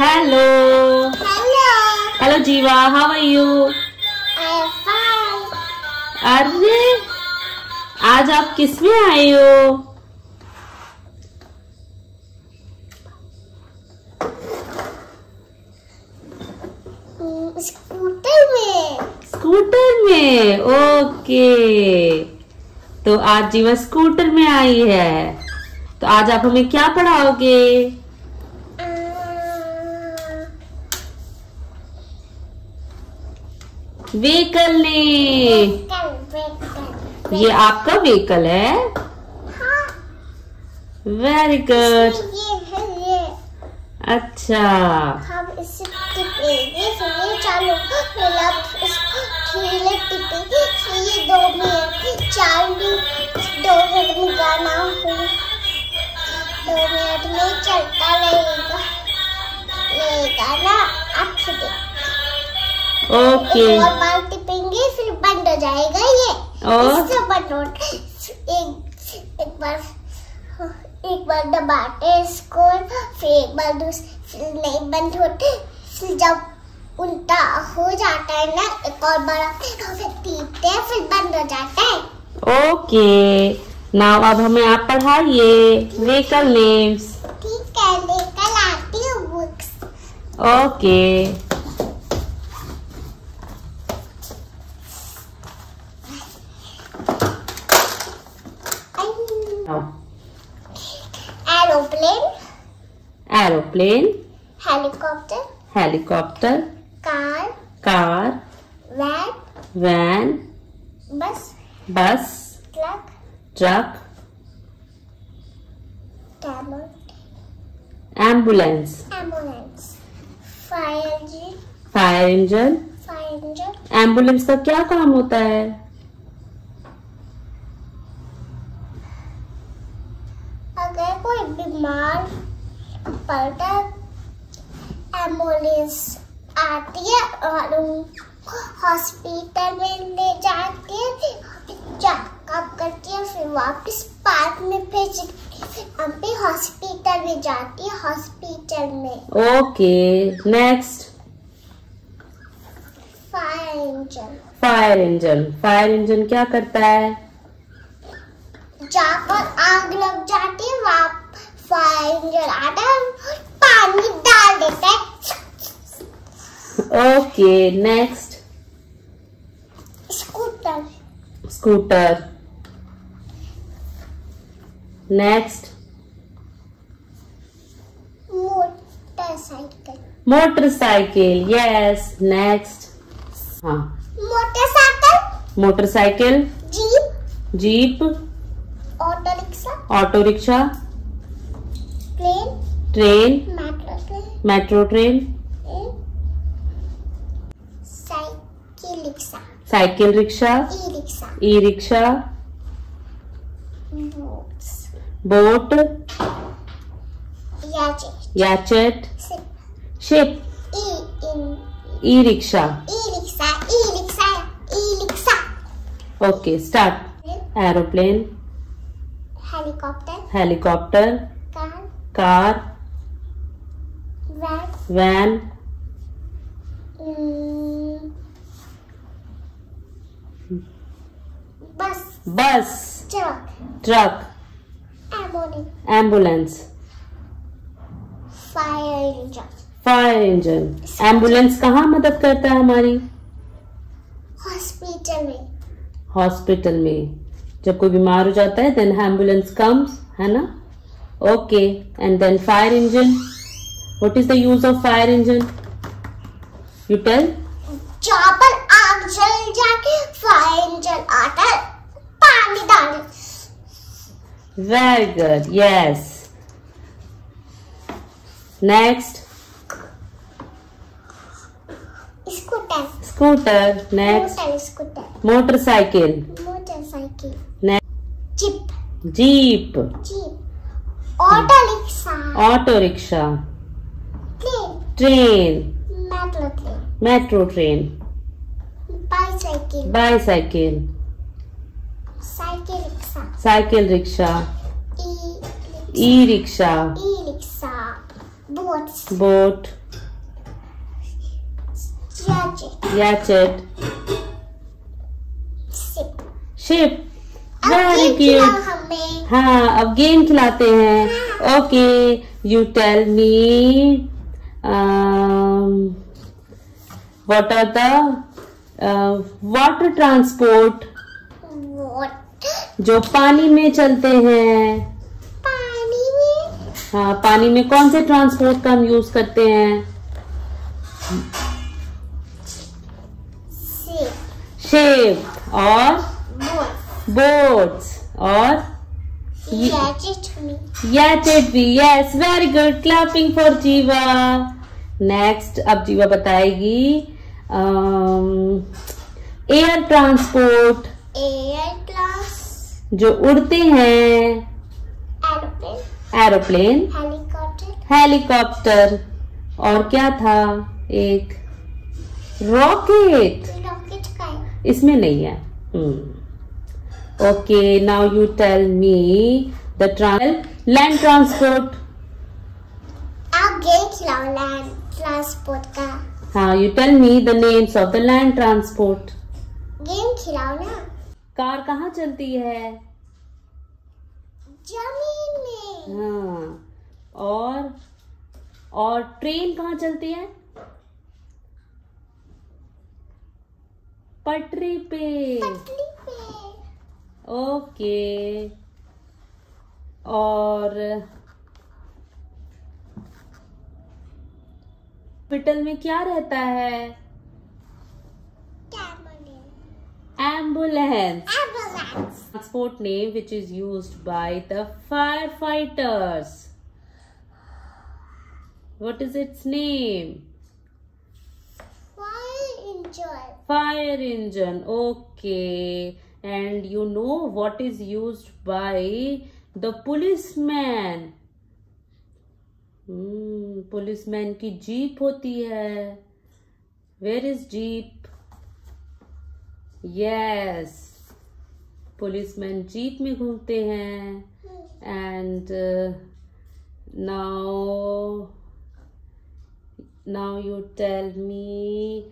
Hello. Hello. Hello Jiva, how are you? I'm fine. अरे आज आप किसमें आए हो स्कूटर में स्कूटर में ओके तो आज जीवा स्कूटर में आई है तो आज आप हमें क्या पढ़ाओगे व्हीकल ने। ये आपका व्हीकल है। वेरी गुड अच्छा। हम दो चलता रहेगा अब फिर ओके टिपेंगे फिर बंद हो जाएगा ये। और? एक एक बार एक बार दबाते इसको फिर एक बार दूस फिर नहीं बंद होते। फिर जब उल्टा हो जाता है ना एक और बार फिर टीपते हैं फिर बंद हो जाता है। ओके नाउ अब हमें आप पढ़ाइए व्हीकल नेम्स ठीक है लेकर आती हूँ books okay aeroplane aeroplane helicopter helicopter car car van van bus bus truck truck camel ambulance ambulance fire engine fire engine fire engine ambulance का क्या काम होता है? कोई बीमार पड़ता एंबुलेंस आती है और उनको हॉस्पिटल में ले जाती है चेकअप करती है फिर वापस पार्क में भेज हम भी हॉस्पिटल में जाती है हॉस्पिटल में। Okay next. Fire engine fire engine fire engine क्या करता है? जाकर आग लग जाती है वहाँ फायर इंजन आता है पानी डाल देता है। Okay next scooter. Scooter. Next motorcycle. Motorcycle yes next हाँ। Motorcycle? Motorcycle? Jeep. Jeep. Auto rickshaw plane train metro train cycle rickshaw cycle rickshaw e rickshaw boat yacht yacht ship e rickshaw e rickshaw e rickshaw okay start. Aeroplane helicopter helicopter car car van van bus bus truck truck ambulance ambulance fire engine fire engine ambulance कहाँ मदद करता है हमारी? Hospital में। Hospital में। जब कोई बीमार हो जाता है देन एंबुलेंस कम्स है ना? Okay and then fire engine what is the use of fire engine you tell जहाँ पर आग जल जाके फायर इंजन आता है पानी डाल। Very good yes next scooter scooter next scooter motorcycle jeep auto rickshaw auto rickshaw train metro train bicycle bicycle cycle rickshaw cycle rickshaw e rickshaw e rickshaw boat Gadget. Yachet. Sip. Ship. Cute. हमें हाँ अब game खिलाते हैं। Okay you tell me what are the uh, water transport what? जो पानी में चलते हैं? पानी में? हाँ पानी में कौन से ट्रांसपोर्ट का हम यूज़ करते हैं? शिप और बोट बोट्स और ये- गैजेट में Yachet भी yes very good clapping for Jeeva next अब जीवा बताएगी एयर ट्रांसपोर्ट एयर क्लास जो उड़ते हैं। एरोप्लेन एरोप्लेन हेलीकॉप्टर हेलीकॉप्टर और क्या था? एक रॉकेट रॉकेट का इसमें नहीं है। Okay now you tell me the trans land transport आप गेम खिलाओ लैंड ट्रांसपोर्ट का हाँ you tell me the names of the land transport game खिलाओ ना कार कहाँ चलती है ज़मीन में हाँ और और ट्रेन कहाँ चलती है पटरी पे पटरी पे ओके। और पिटल में क्या रहता है? Ambulance transport name which is use by the fire fighters what is its name fire engine fire engine okay And you know what is used by the policeman? Hmm, policeman की jeep होती है. Where is jeep? Yes. Policeman jeep में घूमते हैं and uh, now now you tell me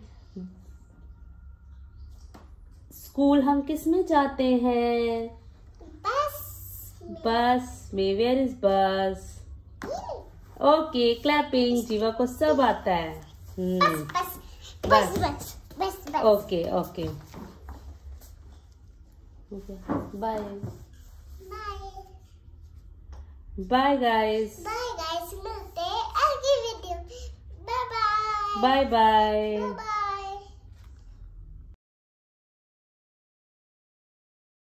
school हम किसमें जाते हैं? बस बस में। Where is bus? Okay clapping Jeeva को सब आता है। हम्म। Bus bus bus okay okay bye bye guys bye guys मिलते हैं अगली video bye bye bye bye